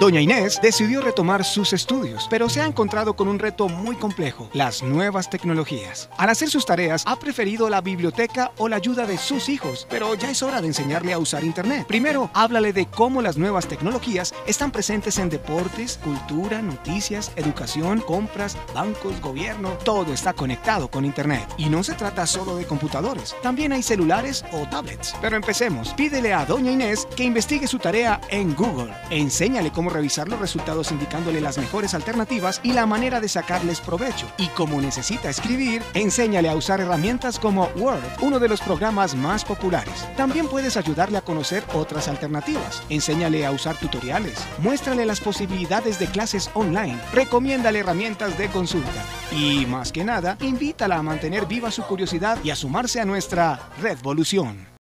Doña Inés decidió retomar sus estudios, pero se ha encontrado con un reto muy complejo, las nuevas tecnologías. Al hacer sus tareas, ha preferido la biblioteca o la ayuda de sus hijos, pero ya es hora de enseñarle a usar Internet. Primero, háblale de cómo las nuevas tecnologías están presentes en deportes, cultura, noticias, educación, compras, bancos, gobierno, todo está conectado con Internet. Y no se trata solo de computadores, también hay celulares o tablets. Pero empecemos, pídele a Doña Inés que investigue su tarea en Google. Cómo revisar los resultados indicándole las mejores alternativas y la manera de sacarles provecho. Y como necesita escribir, enséñale a usar herramientas como Word, uno de los programas más populares. También puedes ayudarle a conocer otras alternativas. Enséñale a usar tutoriales. Muéstrale las posibilidades de clases online. Recomiéndale herramientas de consulta. Y más que nada, invítala a mantener viva su curiosidad y a sumarse a nuestra Redvolución.